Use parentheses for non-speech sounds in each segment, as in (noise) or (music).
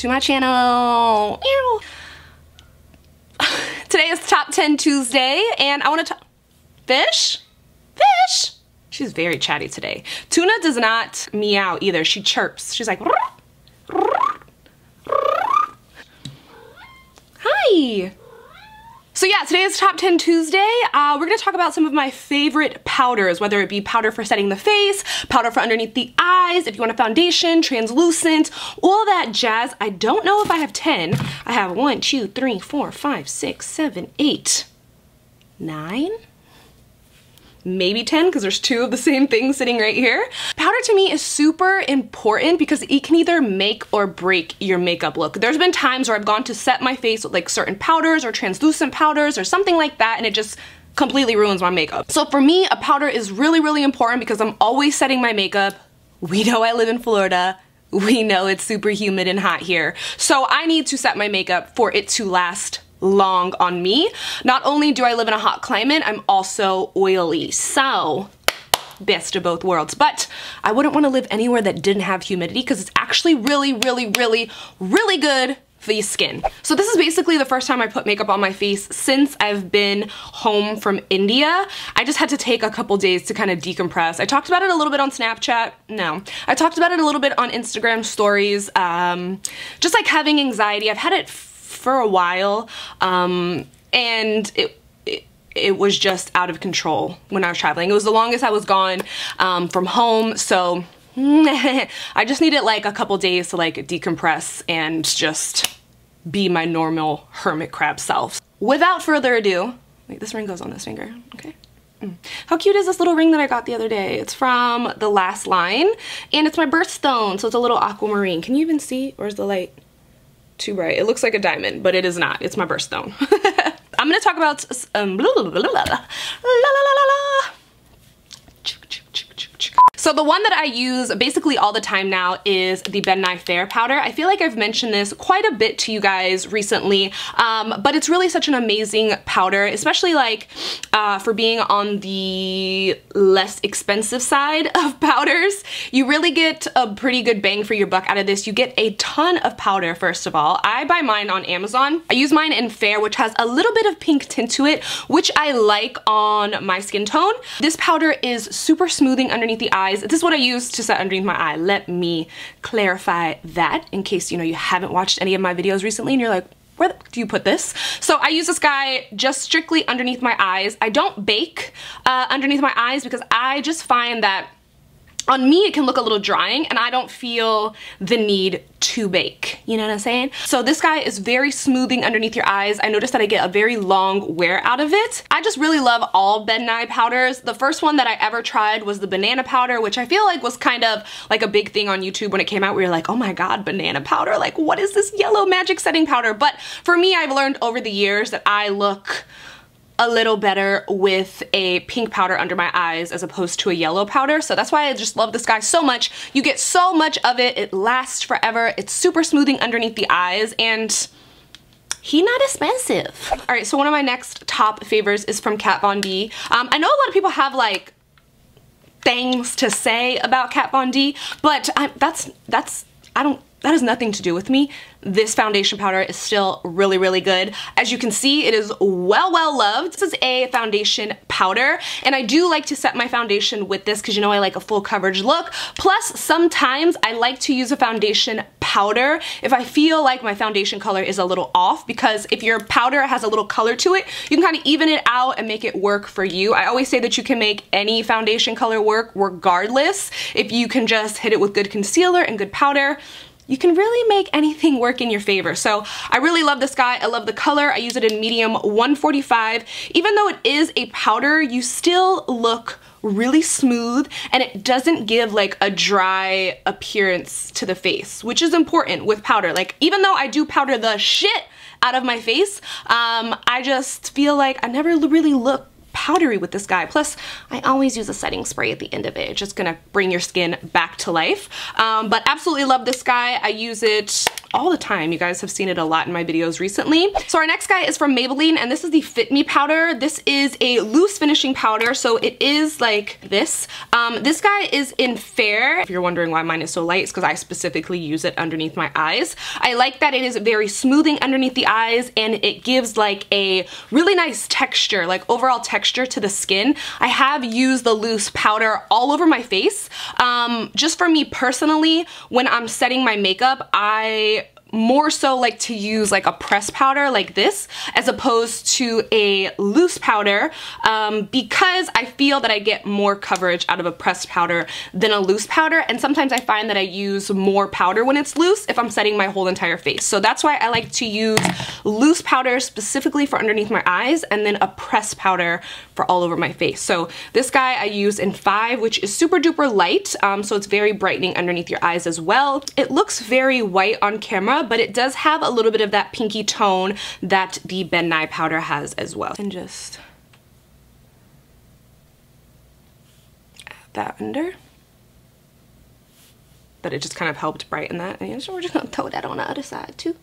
to my channel. Ew. (laughs) Today is Top 10 Tuesday and I want to fish? Fish? She's very chatty today. Tuna does not meow either. She chirps. She's like, hi. So yeah, today is Top 10 Tuesday. Uh, we're gonna talk about some of my favorite powders, whether it be powder for setting the face, powder for underneath the eyes, if you want a foundation, translucent, all that jazz. I don't know if I have 10. I have one, two, three, four, five, six, seven, eight, nine? Maybe 10 because there's two of the same thing sitting right here. Powder to me is super important because it can either make or break your makeup look. There's been times where I've gone to set my face with like certain powders or translucent powders or something like that and it just completely ruins my makeup. So for me, a powder is really, really important because I'm always setting my makeup. We know I live in Florida. We know it's super humid and hot here. So I need to set my makeup for it to last long on me. Not only do I live in a hot climate, I'm also oily. So best of both worlds. But I wouldn't want to live anywhere that didn't have humidity because it's actually really, really, really, really good for your skin. So this is basically the first time I put makeup on my face since I've been home from India. I just had to take a couple days to kind of decompress. I talked about it a little bit on Snapchat. No. I talked about it a little bit on Instagram stories. Um, just like having anxiety. I've had it for a while um, and it, it, was just out of control when I was traveling. It was the longest I was gone um, from home so (laughs) I just needed like a couple days to like decompress and just be my normal hermit crab self. Without further ado, wait this ring goes on this finger, okay? Mm. How cute is this little ring that I got the other day? It's from the last line and it's my birthstone so it's a little aquamarine. Can you even see is the light? Too bright. It looks like a diamond, but it is not. It's my birthstone. I'm gonna talk about um, blah, blah, blah, so the one that I use basically all the time now is the Ben Nye Fair powder. I feel like I've mentioned this quite a bit to you guys recently, um, but it's really such an amazing powder, especially like uh, for being on the less expensive side (laughs) of powders. You really get a pretty good bang for your buck out of this. You get a ton of powder, first of all. I buy mine on Amazon. I use mine in Fair, which has a little bit of pink tint to it, which I like on my skin tone. This powder is super smoothing underneath the eye eyes. This is what I use to set underneath my eye. Let me clarify that in case you know you haven't watched any of my videos recently and you're like, where do you put this? So I use this guy just strictly underneath my eyes. I don't bake uh, underneath my eyes because I just find that on me it can look a little drying and I don't feel the need to bake. You know what I'm saying? So this guy is very smoothing underneath your eyes. I noticed that I get a very long wear out of it. I just really love all Ben Nye powders. The first one that I ever tried was the banana powder, which I feel like was kind of like a big thing on YouTube when it came out. We were like, oh my God, banana powder. Like what is this yellow magic setting powder? But for me, I've learned over the years that I look a little better with a pink powder under my eyes as opposed to a yellow powder. So that's why I just love this guy so much. You get so much of it. It lasts forever. It's super smoothing underneath the eyes and he not expensive. All right, so one of my next top favors is from Kat Von D. Um, I know a lot of people have like things to say about Kat Von D, but I, that's, that's, I don't, that has nothing to do with me. This foundation powder is still really, really good. As you can see, it is well, well loved. This is a foundation powder, and I do like to set my foundation with this because you know I like a full coverage look. Plus, sometimes I like to use a foundation powder if I feel like my foundation color is a little off because if your powder has a little color to it, you can kind of even it out and make it work for you. I always say that you can make any foundation color work regardless if you can just hit it with good concealer and good powder you can really make anything work in your favor. So I really love this guy. I love the color. I use it in medium 145. Even though it is a powder, you still look really smooth and it doesn't give like a dry appearance to the face, which is important with powder. Like even though I do powder the shit out of my face, um, I just feel like I never really look powdery with this guy. Plus, I always use a setting spray at the end of it. It's just gonna bring your skin back to life. Um, but absolutely love this guy. I use it all the time. You guys have seen it a lot in my videos recently. So our next guy is from Maybelline and this is the Fit Me powder. This is a loose finishing powder, so it is like this. Um, this guy is in Fair. If you're wondering why mine is so light, it's because I specifically use it underneath my eyes. I like that it is very smoothing underneath the eyes and it gives like a really nice texture, like overall texture to the skin. I have used the loose powder all over my face. Um, just for me personally, when I'm setting my makeup, I more so like to use like a press powder like this as opposed to a loose powder um, because I feel that I get more coverage out of a pressed powder than a loose powder and sometimes I find that I use more powder when it's loose if I'm setting my whole entire face. So that's why I like to use loose powder specifically for underneath my eyes and then a pressed powder for all over my face. So this guy I use in 5 which is super duper light um, so it's very brightening underneath your eyes as well. It looks very white on camera but it does have a little bit of that pinky tone that the Ben Nye powder has as well. And just add that under. But it just kind of helped brighten that. And we're just gonna throw that on the other side too.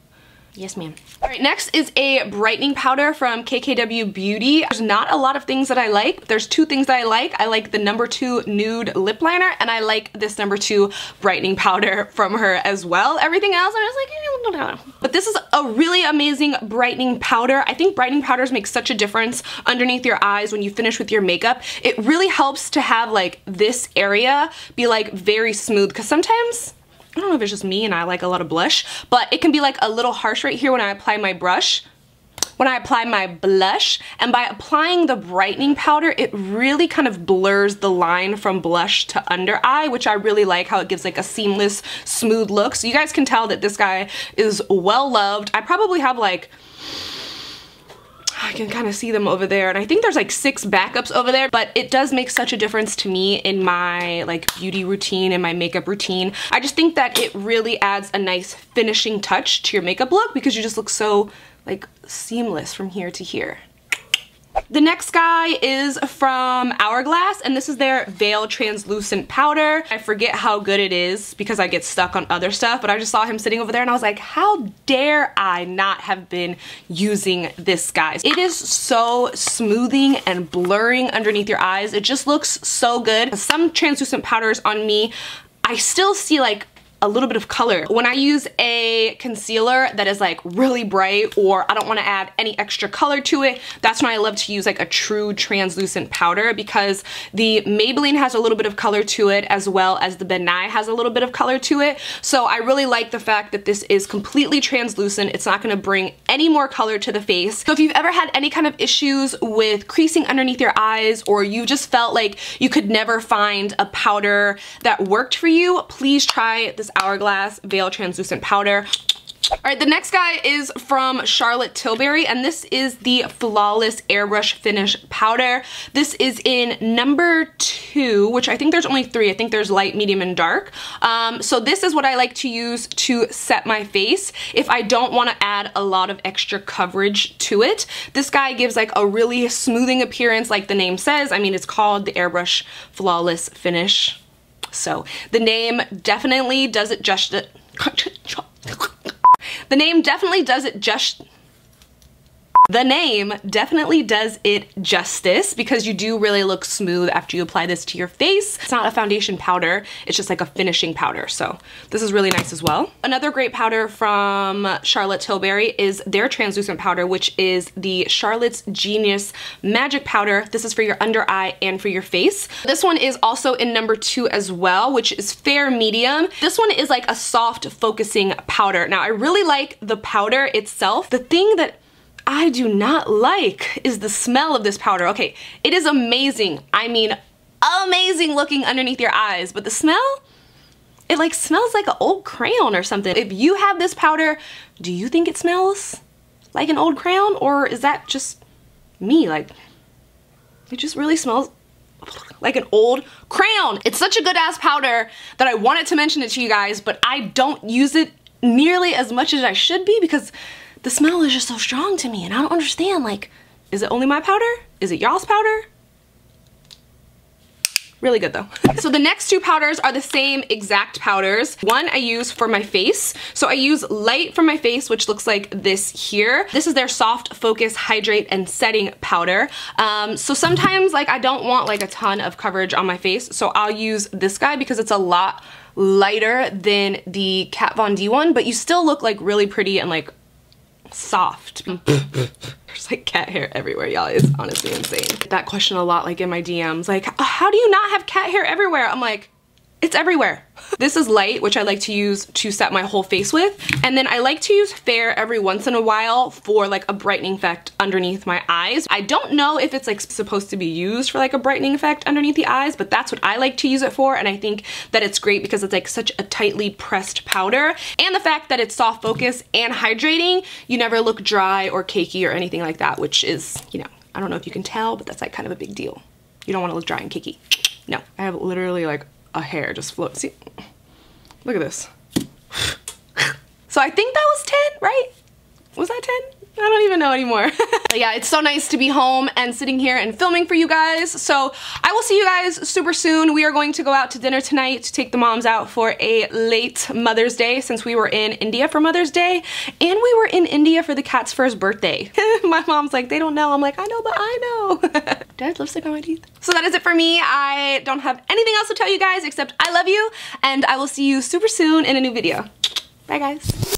Yes, ma'am. All right, next is a brightening powder from KKW Beauty. There's not a lot of things that I like. There's two things that I like. I like the number two nude lip liner and I like this number two brightening powder (laughs) from her as well. Everything else, I'm just like, eh, but this is a really amazing brightening powder. I think brightening powders make such a difference underneath your eyes when you finish with your makeup. It really helps to have like this area be like very smooth because sometimes I don't know if it's just me and I like a lot of blush, but it can be like a little harsh right here when I apply my brush. When I apply my blush and by applying the brightening powder it really kind of blurs the line from blush to under eye which I really like how it gives like a seamless smooth look. So you guys can tell that this guy is well loved I probably have like I can kind of see them over there and I think there's like six backups over there but it does make such a difference to me in my like beauty routine and my makeup routine. I just think that it really adds a nice finishing touch to your makeup look because you just look so like seamless from here to here. The next guy is from Hourglass and this is their Veil Translucent Powder. I forget how good it is because I get stuck on other stuff but I just saw him sitting over there and I was like how dare I not have been using this guy. It is so smoothing and blurring underneath your eyes. It just looks so good. Some translucent powders on me I still see like a little bit of color. When I use a concealer that is like really bright or I don't want to add any extra color to it, that's when I love to use like a true translucent powder because the Maybelline has a little bit of color to it as well as the Ben has a little bit of color to it. So I really like the fact that this is completely translucent. It's not going to bring any more color to the face. So if you've ever had any kind of issues with creasing underneath your eyes or you just felt like you could never find a powder that worked for you, please try this Hourglass Veil Translucent Powder. All right, the next guy is from Charlotte Tilbury, and this is the Flawless Airbrush Finish Powder. This is in number two, which I think there's only three. I think there's light, medium, and dark. Um, so this is what I like to use to set my face if I don't want to add a lot of extra coverage to it. This guy gives like a really smoothing appearance like the name says. I mean, it's called the Airbrush Flawless Finish so the name definitely does it just (laughs) the name definitely does it just the name definitely does it justice because you do really look smooth after you apply this to your face. It's not a foundation powder, it's just like a finishing powder. So this is really nice as well. Another great powder from Charlotte Tilbury is their translucent powder, which is the Charlotte's Genius Magic Powder. This is for your under eye and for your face. This one is also in number two as well, which is fair medium. This one is like a soft focusing powder. Now I really like the powder itself. The thing that I do not like is the smell of this powder. Okay, it is amazing. I mean, amazing looking underneath your eyes, but the smell, it like smells like an old crayon or something. If you have this powder, do you think it smells like an old crayon or is that just me? Like, it just really smells like an old crayon. It's such a good ass powder that I wanted to mention it to you guys, but I don't use it nearly as much as I should be because the smell is just so strong to me and I don't understand like is it only my powder? Is it y'all's powder? Really good though. (laughs) so the next two powders are the same exact powders. One I use for my face. So I use Light for my face, which looks like this here. This is their Soft Focus Hydrate and Setting Powder. Um, so sometimes like I don't want like a ton of coverage on my face, so I'll use this guy because it's a lot lighter than the Kat Von D one, but you still look like really pretty and like soft. (laughs) There's like cat hair everywhere, y'all. It's honestly insane. That question a lot like in my DMs, like, how do you not have cat hair everywhere? I'm like, it's everywhere. This is light, which I like to use to set my whole face with. And then I like to use fair every once in a while for like a brightening effect underneath my eyes. I don't know if it's like supposed to be used for like a brightening effect underneath the eyes, but that's what I like to use it for. And I think that it's great because it's like such a tightly pressed powder. And the fact that it's soft focus and hydrating, you never look dry or cakey or anything like that, which is, you know, I don't know if you can tell, but that's like kind of a big deal. You don't want to look dry and cakey. No, I have literally like a hair just float. See, look at this. so I think that was 10, right? Was that 10? I don't even know anymore. (laughs) yeah, it's so nice to be home and sitting here and filming for you guys. So I will see you guys super soon. We are going to go out to dinner tonight to take the moms out for a late Mother's Day since we were in India for Mother's Day. And we were in India for the cat's first birthday. (laughs) my mom's like, they don't know. I'm like, I know, but I know. Did I have lipstick on my teeth? So that is it for me. I don't have anything else to tell you guys except I love you and I will see you super soon in a new video. Bye guys.